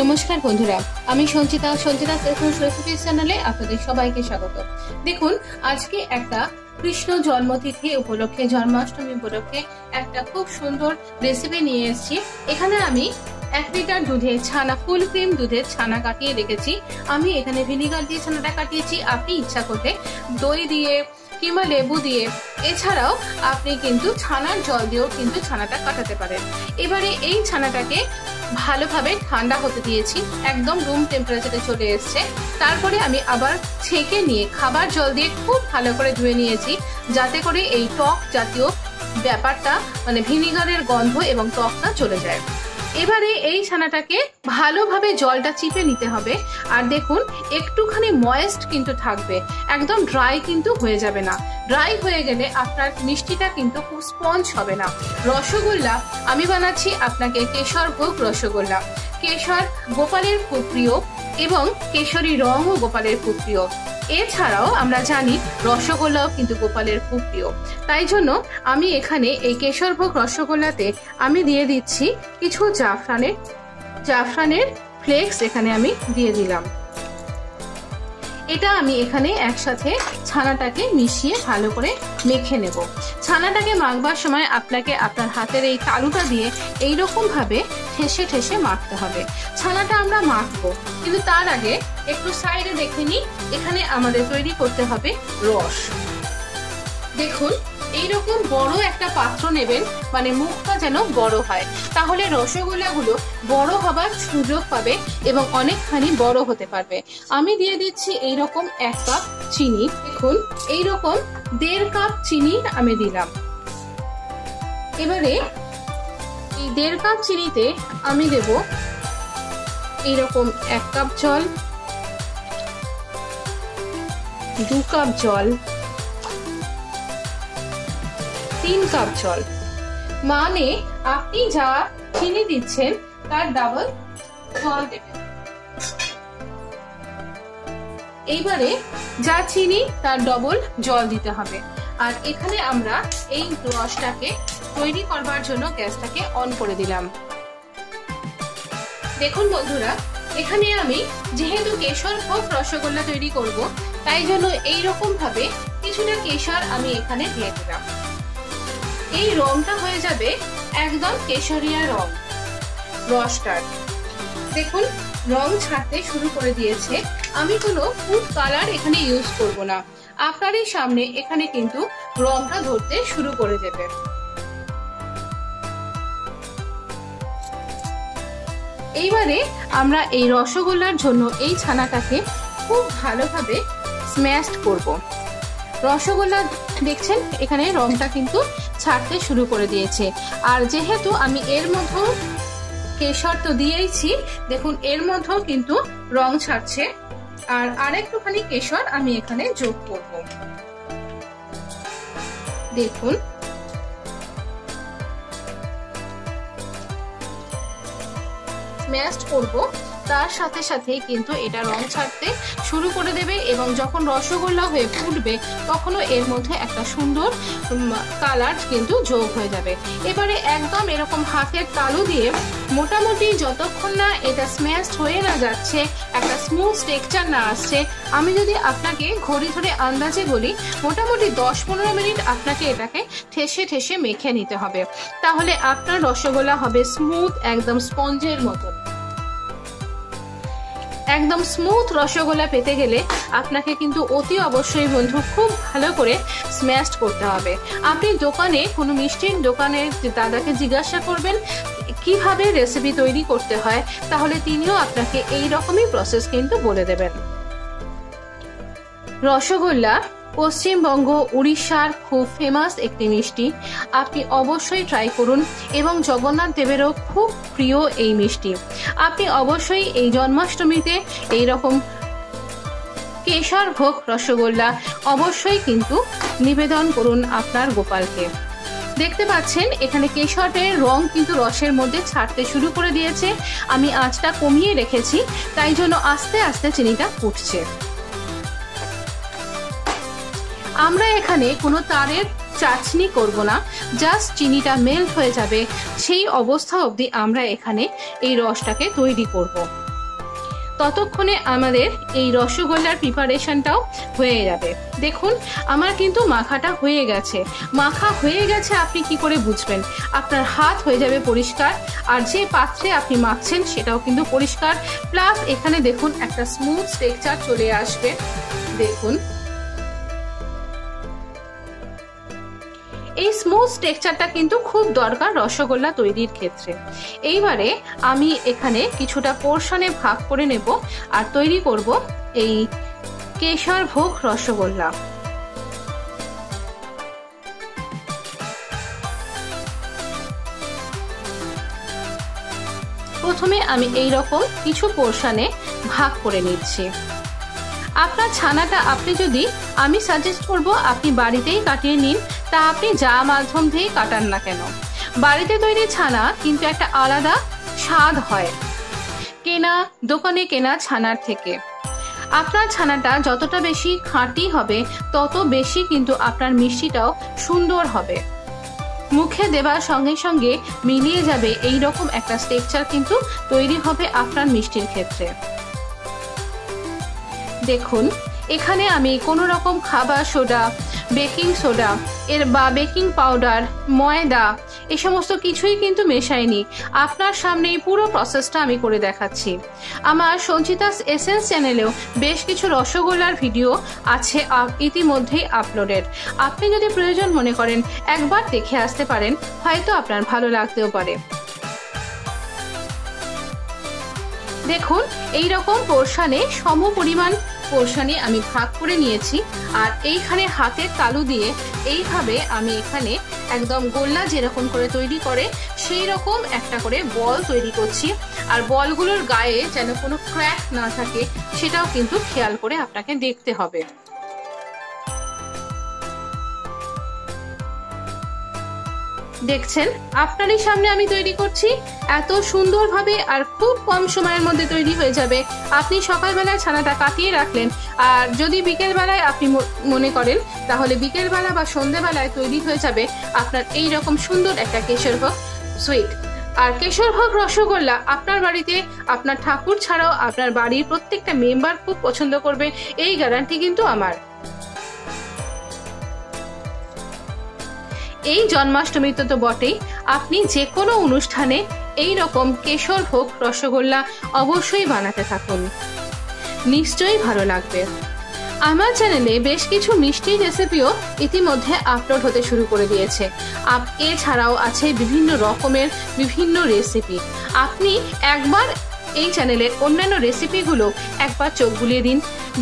নমস্কার বন্ধুরা, আমি সঞ্চিতা সঞ্চিতা রেসিপি চ্যানেলে আপনাদের সবাইকে স্বাগত। দেখুন, আজকে একটা কৃষ্ণ জন্মতিথি উপলক্ষে, জন্মাষ্টমী উপলক্ষে একটা খুব সুন্দর রেসিপি নিয়ে এসেছি। এখানে আমি এক লিটার দুধে ছানা ফুল ক্রিম দুধের ছানা কাটিয়ে রেখেছি। আমি এখানে ভিনিগার দিয়ে ছানাটা কাটিয়েছি। আপনি ইচ্ছা করলে দই দিয়ে কিংবা লেবু দিয়ে, এছাড়াও আপনি কিন্তু ছানার জল দিয়েও কিন্তু ছানাটা কাটাতে পারেন। এবারে এই ছানাটাকে ভালোভাবে ঠান্ডা হতে দিয়েছি। একদম রুম টেম্পারেচারে চলে এসছে। তারপরে আমি আবার ছেঁকে নিয়ে খাবার জল দিয়ে খুব ভালো করে ধুয়ে নিয়েছি, যাতে করে এই টক জাতীয় ব্যাপারটা মানে ভিনিগারের গন্ধ এবং টকটা চলে যায়। এবারে এই ছানাটাকে ভালোভাবে জলটা চিপে নিতে হবে। আর দেখুন, একটুখানি ময়েস্ট কিন্তু থাকবে। একদম ড্রাই কিন্তু হয়ে যাবে না। ড্রাই হয়ে গেলে আপনার মিষ্টিটা কিন্তু খুব স্পঞ্জ হবে না। রসগোল্লা, আমি বানাচ্ছি আপনাকে কেশর ভোগ রসগোল্লা। কেশর গোপালের খুব প্রিয় এবং কেশরী রঙও গোপালের খুব প্রিয়। এছাড়াও আমরা জানি রসগোল্লাও কিন্তু গোপালের খুব প্রিয়। তাই জন্য আমি এখানে এই কেশরভোগ রসগোল্লাতে আমি দিয়ে দিচ্ছি কিছু জাফরানের জাফরানের ফ্লেক্স এখানে আমি দিয়ে দিলাম। এটা আমি এখানে একসাথে ছানাটাকে মিশিয়ে ভালো করে মেখে নেব। ছানাটাকে মাখবার সময় আপনাকে আপনার হাতের এই তালুটা দিয়ে এইরকম ভাবে ঠেসে ঠেসে মাখতে হবে। ছানাটা আমরা মাখবো কিন্তু তার আগে একটু সাইডে দেখে নিই, এখানে আমাদের তৈরি করতে হবে রস। দেখুন, এইরকম বড় একটা পাত্র নেবেন মানে মুখটা যেন বড় হয়। তাহলে রসগোল্লাগুলো বড় হবার সুযোগ পাবে এবং অনেকখানি বড় হতে পারবে। আমি দিয়ে দিচ্ছি এইরকম এক কাপ চিনি। দেখুন, এইরকম দেড় কাপ চিনি আমি দিলাম। এবারে এই দেড় কাপ চিনিতে আমি দেব এইরকম এক কাপ জল, দু কাপ জল, তিন কাপ জল। মানে আপনি যা চিনি দিচ্ছেন তার ডাবল জল দেবেন। এইবারে যা চিনি তার ডবল জল দিতে হবে। আর এখানে আমরা এই রসটাকে তৈরি করবার জন্য গ্যাসটাকে অন করে দিলাম। দেখুন বন্ধুরা, এখানে আমি যেহেতু কেশর ভোগ রসগোল্লা তৈরি করব, তাই জন্য এইরকম ভাবে কিছুটা কেশর আমি এখানে দিয়ে দিলাম। এই রংটা হয়ে যাবে একদম কেশরিয়া রং, রসটার। দেখুন, রং ছাড়তে শুরু করে দিয়েছে। আমি কোনো ফুড কালার এখানে ইউজ করব না। আপনারই সামনে এখানে কিন্তু রংটা ধরতে শুরু করে দেবে। এইবারে আমরা এই রসগোল্লার জন্য এই ছানাটাকে খুব ভালোভাবে স্ম্যাশড করব। রসগোল্লা দেখছেন, এখানে রংটা কিন্তু ছাড়তে শুরু করে দিয়েছে। আর যেহেতু আমি এর মধ্যেও কেশর তো দিয়েইছি, দেখুন, এর মধ্যেও কিন্তু রং ছাড়ছে। আর আরেকটুখানি কেশর আমি এখানে যোগ করব। দেখুন স্ম্যাশড করব। তার সাথে সাথে কিন্তু এটা রং ছাড়তে শুরু করে দেবে এবং যখন রসগোল্লা হয়ে ফুটবে, তখনও এর মধ্যে একটা সুন্দর কালার কিন্তু যোগ হয়ে যাবে। এবারে একদম এরকম হাতের তালু দিয়ে মোটামুটি যতক্ষণ না এটা স্ম্যাশড হয়ে না যাচ্ছে, একটা স্মুথ টেক্সচার না আসছে, আমি যদি আপনাকে ঘড়ি ধরে আন্দাজে বলি, মোটামুটি দশ পনেরো মিনিট আপনাকে এটাকে ঠেসে ঠেসে মেখে নিতে হবে। তাহলে আপনার রসগোল্লা হবে স্মুথ একদম স্পঞ্জের মতন একদম স্মুথ রসগোল্লা পেতে গেলে আপনাকে কিন্তু অতি অবশ্যই বন্ধু খুব ভালো করে স্ম্যাশ করতে হবে। আপনি দোকানে কোনো মিষ্টির দোকানে দাদাকে জিজ্ঞাসা করবেন, কীভাবে রেসিপি তৈরি করতে হয়, তাহলে তিনিও আপনাকে এই রকমই প্রসেস কিন্তু বলে দেবেন। রসগোল্লা পশ্চিমবঙ্গ উড়িষ্যার খুব ফেমাস একটি মিষ্টি। আপনি অবশ্যই ট্রাই করুন এবং জগন্নাথ দেবেরও খুব প্রিয় এই মিষ্টি। আপনি অবশ্যই এই জন্মাষ্টমীতে এই রকম কেশর ভোগ রসগোল্লা অবশ্যই কিন্তু নিবেদন করুন আপনার গোপালকে। দেখতে পাচ্ছেন, এখানে কেশরের রং কিন্তু রসের মধ্যে ছাড়তে শুরু করে দিয়েছে। আমি আঁচটা কমিয়ে রেখেছি, তাই জন্য আস্তে আস্তে চিনিটা ফুটছে। আমরা এখানে কোনো তারের চাটনি করব না। জাস্ট চিনিটা মেল্ট হয়ে যাবে। সেই অবস্থা অবধি আমরা এখানে এই রসটাকে তৈরি করব। ততক্ষণে আমাদের এই রসগোল্লার প্রিপারেশনটাও হয়ে যাবে। দেখুন, আমার কিন্তু মাখাটা হয়ে গেছে। মাখা হয়ে গেছে আপনি কি করে বুঝবেন? আপনার হাত হয়ে যাবে পরিষ্কার, আর যে পাত্রে আপনি মাখছেন সেটাও কিন্তু পরিষ্কার। প্লাস এখানে দেখুন একটা স্মুথ স্ট্রেকচার চলে আসবে। দেখুন। এই স্মুথ টেক্সচারটা কিন্তু খুব দরকার রসগোল্লা তৈরির ক্ষেত্রে। এইবারে আমি এখানে কিছুটা পোর্শনে ভাগ করে নেব আর তৈরি করব এই কেশর ভোগ রসগোল্লা। প্রথমে আমি এই রকম কিছু পোর্শনে ভাগ করে নিচ্ছি। আপনার ছানাটা আপনি যদি, আমি সাজেস্ট করব আপনি বাড়িতেই কাটিয়ে নিন তা আপনি যা মাধ্যম দিয়েই কাটান না কেন? বাড়িতে তৈরি ছানা কিন্তু একটা আলাদা স্বাদ হয়। কেনা, দোকানে কেনা ছানার থেকে। আপনার ছানাটা যতটা বেশি খাঁটি হবে, তত বেশি কিন্তু আপনার মিষ্টিটাও সুন্দর হবে। মুখে দেবার সঙ্গে সঙ্গে মিলিয়ে যাবে এই রকম একটা স্ট্রেকচার কিন্তু তৈরি হবে আপনার মিষ্টির ক্ষেত্রে। দেখুন, এখানে আমি কোনো রকম খাবার সোডা, বেকিং সোডা এর বা বেকিং পাউডার, ময়দা, এ সমস্ত কিছুই কিন্তু মেশাইনি আপনার সামনেই পুরো প্রসেসটা আমি করে দেখাচ্ছি। আমার সঞ্চিতাস এসেন্স চ্যানেলেও বেশ কিছু রসগোল্লার ভিডিও আছে ইতিমধ্যেই আপলোডেড আপনি যদি প্রয়োজন মনে করেন, একবার দেখে আসতে পারেন, হয়তো আপনার ভালো লাগতেও পারে। দেখুন এই রকম পোর্শনে সম পরিমাণ পোর্শনে আমি ভাগ করে নিয়েছি আর এইখানে হাতের তালু দিয়ে এইভাবে আমি এখানে একদম গোল্লা যেরকম করে তৈরি করে সেই রকম একটা করে বল তৈরি করছি। আর বলগুলোর গায়ে যেন কোনো ক্র্যাক না থাকে, সেটাও কিন্তু খেয়াল করে আপনাকে দেখতে হবে। দেখছেন, আপনারই সামনে আমি তৈরি করছি। এত সুন্দরভাবে আর খুব কম সময়ের মধ্যে তৈরি হয়ে যাবে। আপনি সকালবেলায় ছানাটা কাটিয়ে রাখলেন। আর যদি বিকেলবেলায় আপনি মনে করেন, তাহলে বিকেলবেলা বা সন্ধেবেলায় তৈরি হয়ে যাবে আপনার এই রকম সুন্দর একটা কেশর কেশরভোগ সুইট আর কেশরভোগ রসগোল্লা আপনার বাড়িতে, আপনার ঠাকুর ছাড়াও আপনার বাড়ির প্রত্যেকটা মেম্বার খুব পছন্দ করবে, এই গ্যারান্টি কিন্তু আমার। এই জন্মাষ্টমীতে তো বটেই। আপনি যে কোনো অনুষ্ঠানে এই রকম কেশর ভোগ, রসগোল্লা অবশ্যই বানাতে থাকুন। নিশ্চয়ই ভালো লাগবে। আমার চ্যানেলে বেশ কিছু মিষ্টি রেসিপিও ইতিমধ্যে আপলোড হতে শুরু করে দিয়েছে। আপ, এছাড়াও আছে বিভিন্ন রকমের বিভিন্ন রেসিপি আপনি একবার এই চ্যানেলের অন্যান্য রেসিপিগুলো একবার চোখ বুলিয়ে দিন।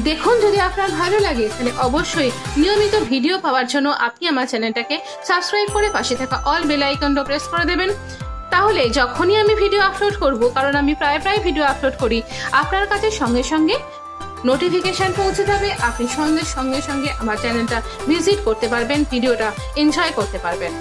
দেখুন যদি আপনার ভালো লাগে, তাহলে অবশ্যই নিয়মিত ভিডিও পাওয়ার জন্য আপনি আমার চ্যানেলটাকে সাবস্ক্রাইব করে পাশে থাকা অল বেল আইকনটা প্রেস করে দেবেন। তাহলে যখনই আমি ভিডিও আপলোড করব, কারণ আমি প্রায় প্রায় ভিডিও আপলোড করি, আপনার কাছে সঙ্গে সঙ্গে নোটিফিকেশন পৌঁছে যাবে। আপনি সঙ্গে সঙ্গে সঙ্গে আমার চ্যানেলটা ভিজিট করতে পারবেন ভিডিওটা এনজয় করতে পারবেন।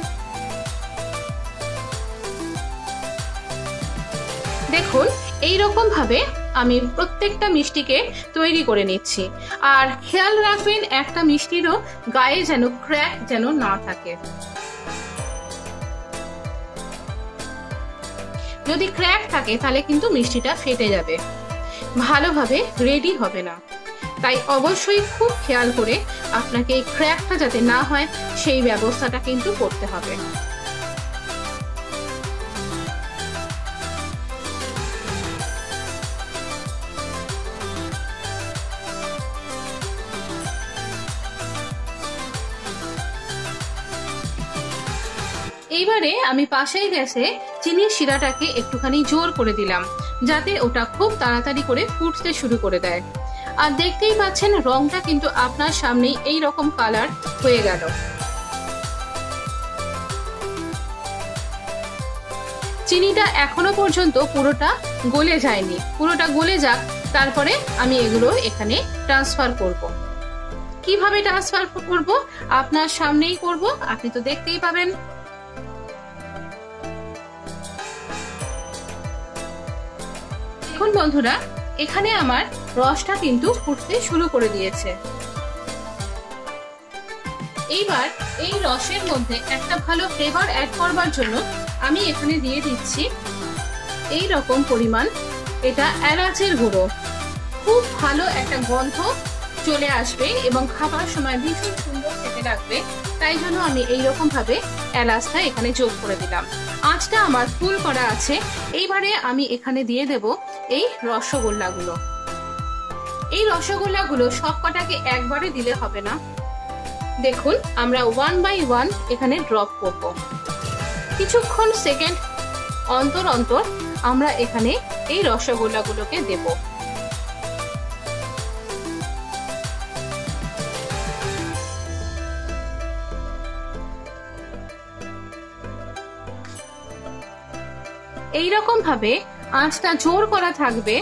দেখুন এই রকম ভাবে আমি প্রত্যেকটা মিষ্টিকে তৈরি করে নিচ্ছি। আর খেয়াল রাখবেন, একটা মিষ্টিরও গায়ে যেন ক্র্যাক যেন না থাকে। যদি ক্র্যাক থাকে, তাহলে কিন্তু মিষ্টিটা ফেটে যাবে। ভালোভাবে রেডি হবে না। তাই অবশ্যই খুব খেয়াল করে আপনাকে এই ক্র্যাকটা যাতে না হয়, সেই ব্যবস্থাটা কিন্তু করতে হবে। এইবারে আমি পাশেই গ্যাসে চিনির শিরাটাকে একটুখানি জোর করে দিলাম, যাতে ওটা খুব তাড়াতাড়ি করে ফুটতে শুরু করে দেয়। আর দেখতেই পাচ্ছেন, রংটা কিন্তু আপনার সামনেই এই রকম কালার হয়ে গেল। চিনিটা এখনও পর্যন্ত পুরোটা গলে যায়নি। পুরোটা গলে যাক, তারপরে আমি এগুলো এখানে ট্রান্সফার করব। কীভাবে ট্রান্সফার করব? আপনার সামনেই করব, আপনি তো দেখতেই পাবেন। দেখুন বন্ধুরা, এখানে আমার রসটা কিন্তু ফুটতে শুরু করে দিয়েছে। এইবার এই রসের মধ্যে একটা ভালো ফ্লেভার অ্যাড করবার জন্য আমি এখানে দিয়ে দিচ্ছি এই রকম পরিমাণ এটা এলাচের গুঁড়ো। খুব ভালো একটা গন্ধ চলে আসবে এবং খাবার সময় ভীষণ সুন্দর খেতে লাগবে, তাই জন্য আমি এইরকম ভাবে এলাচটা এখানে যোগ করে দিলাম। আঁচটা আমার ফুল করা আছে। এইবারে আমি এখানে দিয়ে দেব এই রসগোল্লাগুলো। এই রসগোল্লাগুলো সব কটাকে একবারে দিলে হবে না। দেখুন, আমরা ওয়ান বাই ওয়ান এখানে ড্রপ করব। কিছুক্ষণ সেকেন্ড অন্তর অন্তর আমরা এখানে এই রসগোল্লাগুলোকে দেব। এইরকম ভাবে আঁচটা জোর করা থাকবে।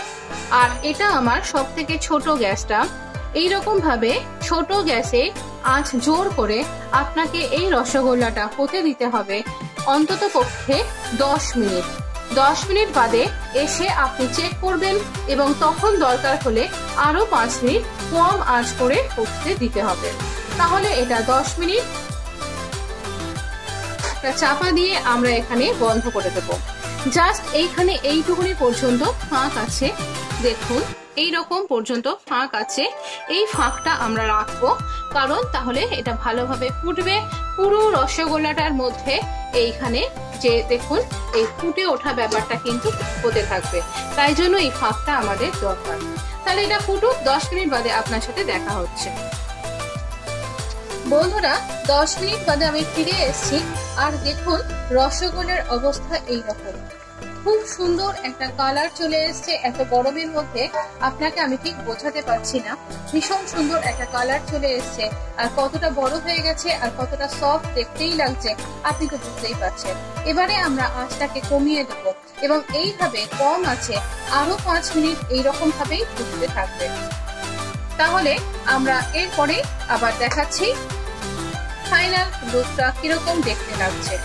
আর এটা আমার সব থেকে ছোট গ্যাসটা। এইরকম ভাবে ছোট গ্যাসে আঁচ জোর করে আপনাকে এই রসগোল্লাটা হতে দিতে হবে অন্তত পক্ষে দশ মিনিট। দশ মিনিট বাদে এসে আপনি চেক করবেন এবং তখন দরকার হলে আরও পাঁচ মিনিট কম আঁচ করে হতে দিতে হবে। তাহলে এটা দশ মিনিট। চাপা দিয়ে আমরা এখানে বন্ধ করে দেবো। জাস্ট এইখানে এইটুকুনি পর্যন্ত ফাঁক আছে। দেখুন এই রকম পর্যন্ত ফাঁক আছে। এই ফাঁকটা আমরা রাখব, কারণ তাহলে এটা ভালোভাবে ফুটবে। পুরো রসগোল্লাটার মধ্যে এইখানে যে দেখুন, এই ফুটে ওঠা ব্যাপারটা কিন্তু হতে থাকবে। তাই জন্য এই ফাঁকটা আমাদের দরকার। তাহলে এটা ফুটুক, দশ মিনিট বাদে আপনার সাথে দেখা হচ্ছে। বন্ধুরা, দশ মিনিট বাদে আমি ফিরে এসেছি আর দেখুন, রসগোল্লার অবস্থা এইরকম। খুব সুন্দর একটা কালার চলে এসছে এত গরমের মধ্যে, আপনাকে আমি ঠিক বোঝাতে পারছি না। ভীষণ সুন্দর একটা কালার চলে এসছে। আর কতটা বড় হয়ে গেছে আর কতটা সফট দেখতেই লাগছে, আপনি তো বুঝতেই পারছেন। এবারে আমরা আঁচটাকে কমিয়ে দেবো এবং এইভাবে কম আছে আরও পাঁচ মিনিট এইরকম ভাবেই ফুটতে থাকবে। তাহলে আমরা এরপরে আবার দেখাচ্ছি ফাইনাল লুকটা কীরকম দেখতে লাগছে।